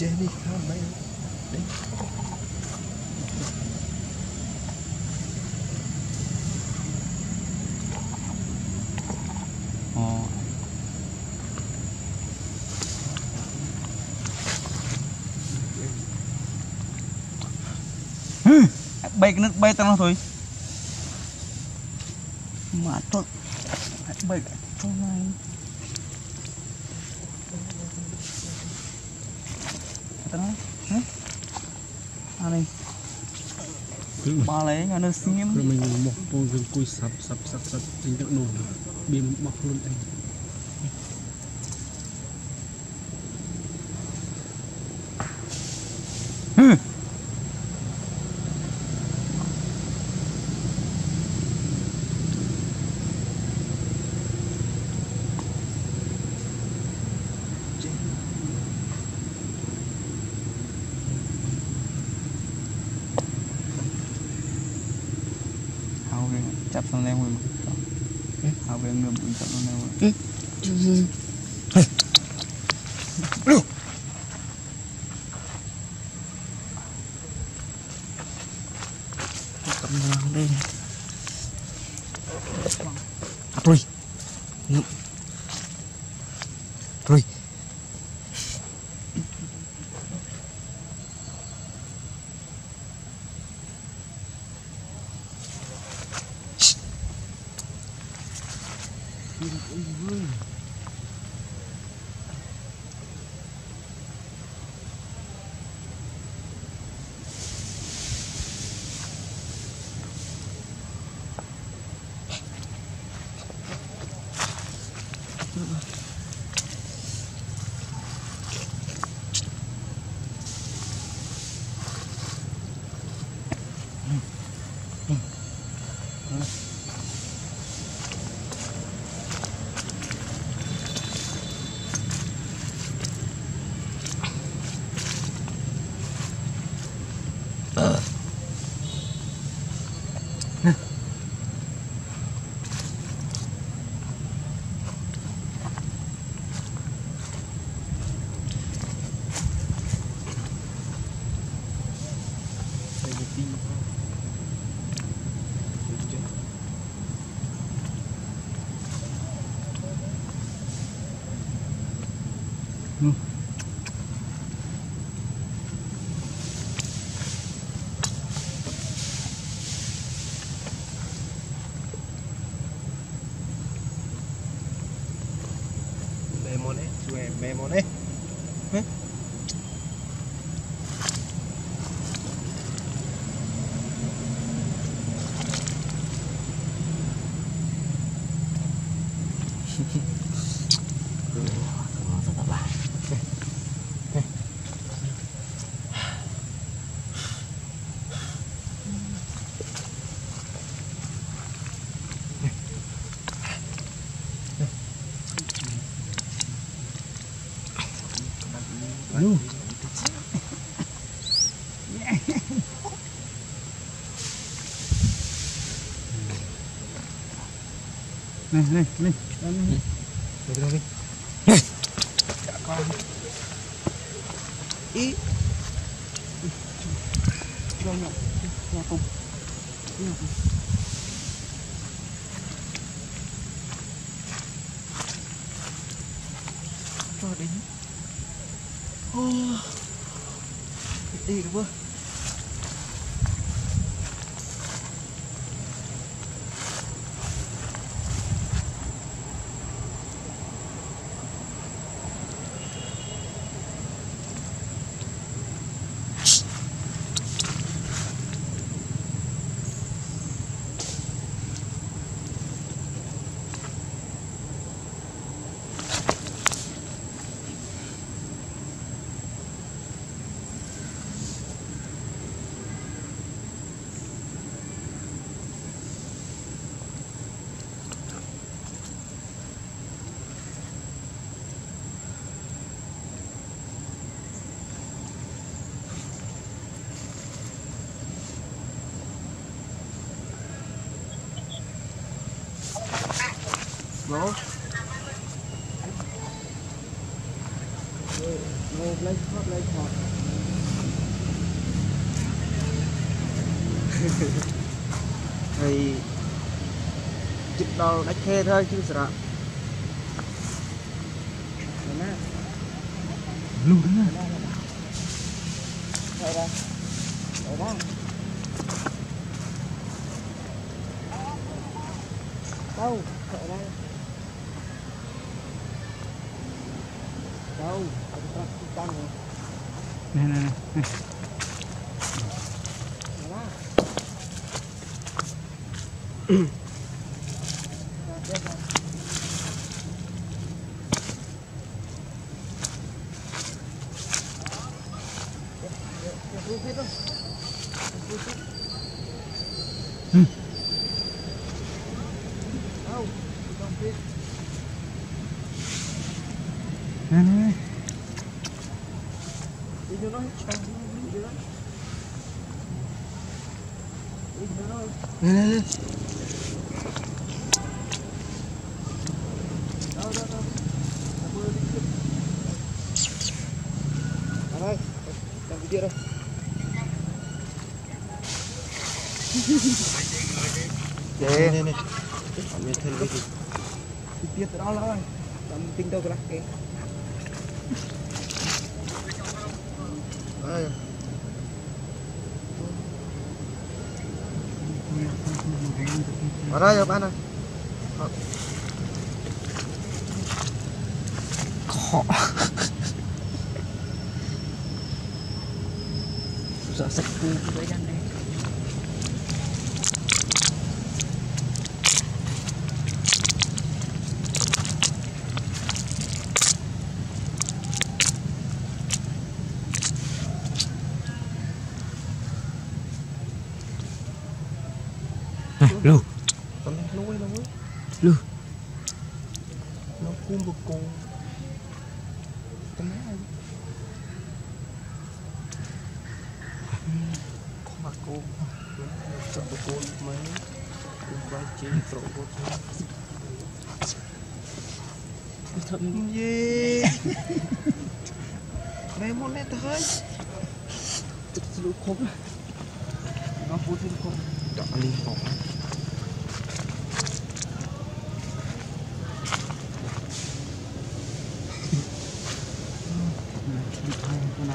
ចេះនេះខាងបែរនេះអូហឺបេកនឹកបេទាំងនោះទុយមកទុកបេកទុំហ្ទៅអានេះបាល់ឯងនៅស្ងៀមមិនមកពងយើងគួយសាប់សាប់សាប់សាប់ជិញទឹកនោះបៀមបោះខ្លួនឯង 弄来我嘛，好兵牛，弄来我。嗯，嗯，嘿，嗯。看那，对，嗯。Uh. ね目もね Ooh. này này này đi đâu đi ý cho nhỏ nhỏ cùng nhỏ cùng cho đến Đi được không? Thọt thì chụp đầu đánh khe thôi chứ sợ nè លុះណា Thôi ra Thôi ra Đâu Đâu? Thôi ra Tăng Ăn Lên lên đâu Nè nè nè. Ở bên thân cái gì? Tiếp đó rồi. Tầm tinh đâu rồi ở đây rồi bạn ơi. Khó sợ sạch. Cu với đang đây lưu, Lu. Nó cuốn vào cô. Tấm áo. Có bà cô. Sợ bà cô mấy. Cũng bà chế trộn cô thôi. Thậm gì? Này muốn nét thôi. Tức lúc không. Nó vô thêm không. Đó, linh phỏng.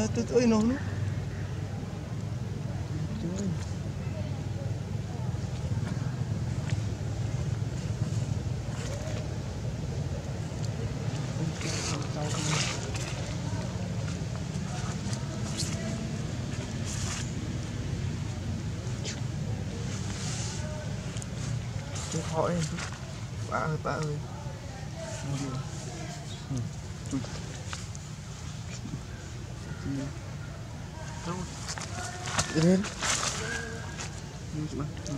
Kaya totoo yun, ano? Chết hỏi Bà ơi, bà ơi. Thank you đúng rồi, Đi lên. Đi xuống. Ừ.